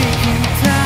freaking time.